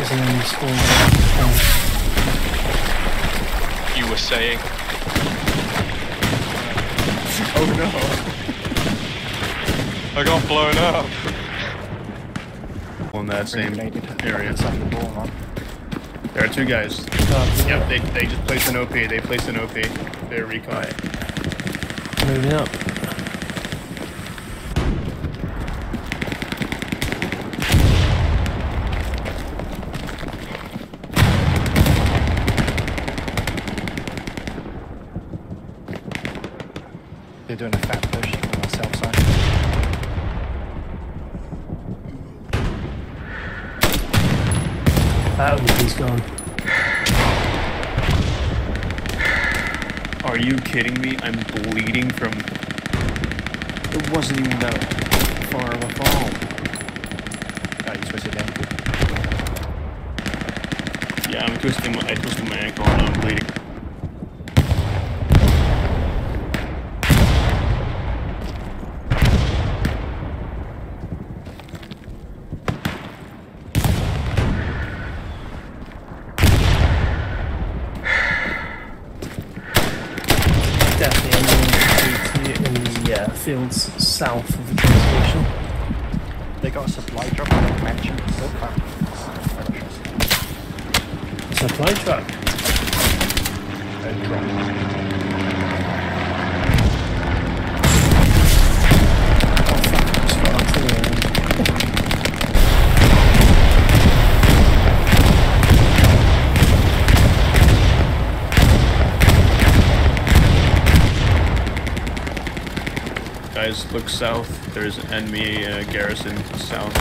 way. Yeah, there's an enemy spawn. You were saying. Oh no. I got blown up. On that same area. It's like the ball, man. There are two guys. Oh, Yep, they, they just placed an OP. They placed an OP. They're recon. Moving up. Doing a fat push on the south side. Oh, he's gone. Are you kidding me? I'm bleeding from. It wasn't even that far of a fall. Oh, you switched it down. Yeah, I'm twisting my, I twisted my ankle and I'm bleeding. Definitely enemy in the uh, fields south of the train station. They got a supply drop on the mansion. Supply truck. A drop. Oh fuck, it's got artillery. Guys, look south. There's an enemy uh, garrison south.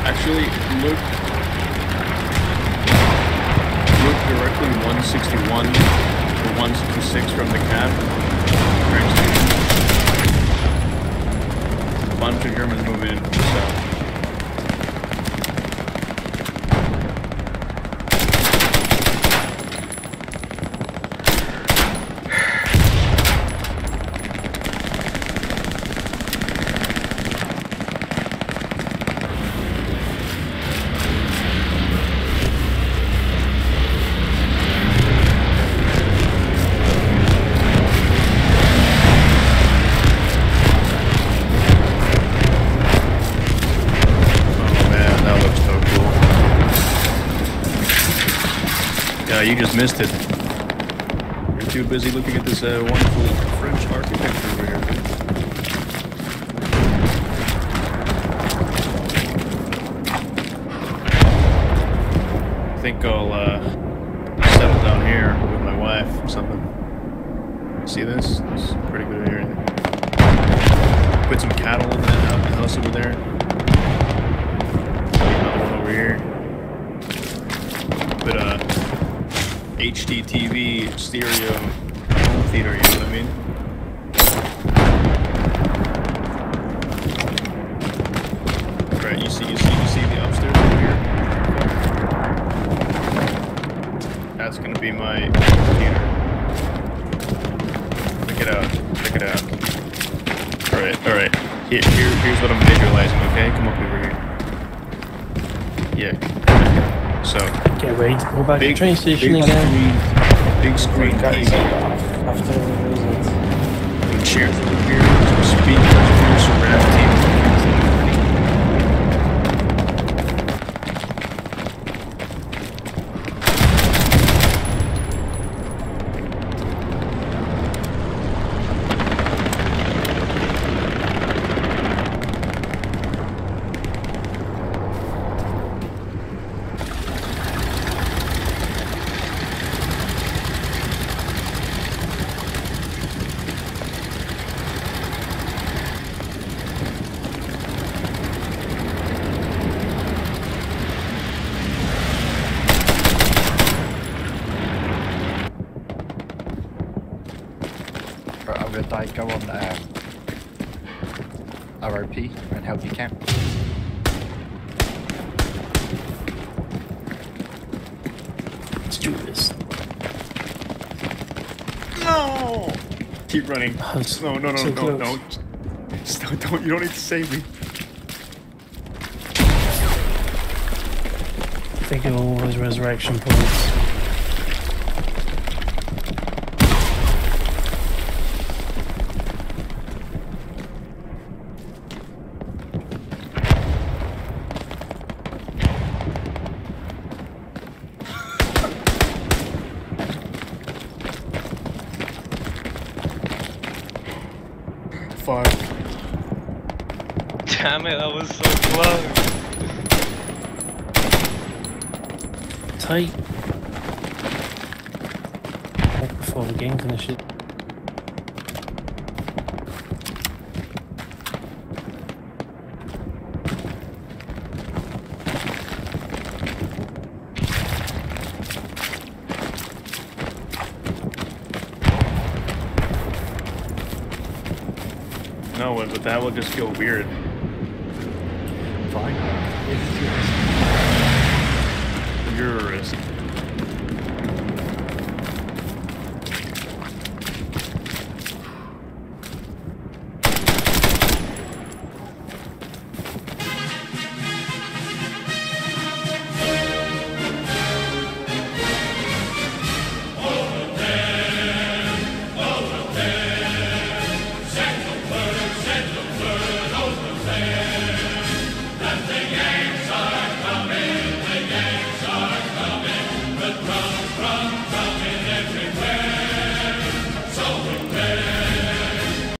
Actually, look. Look directly 161 to 166 from the cab. Train bunch of Germans moving in south. Yeah, you just missed it. You're too busy looking at this uh, wonderful French architecture over here. I think I'll uh, settle down here with my wife or something. See this? It's pretty good area. Put some cattle in that the house over there. Another one over here. Put a HDTV stereo home theater, you know what I mean? Right, you see, you see, you see the upstairs over here? That's gonna be my theater. Check it out, check it out. Alright, alright. Here, here, here's what I'm visualizing, okay? Come up over here. Yeah. So, Get ready to go back to the big, train station big again. screen, big screen. TV. After the Some chairs over here, some speakers, here's some rap TV. Right, I'm gonna die. Go on uh, ROP and help you can. Let's do this. No! Keep running. Oh, it's No, no, no, so no, close. don't. Don't, don't. You don't need to save me. think of all those resurrection points. Fuck. Damn it, that was so close. Tight. Before the game finishes. No, one, but that will just feel weird. Fine. Your risk.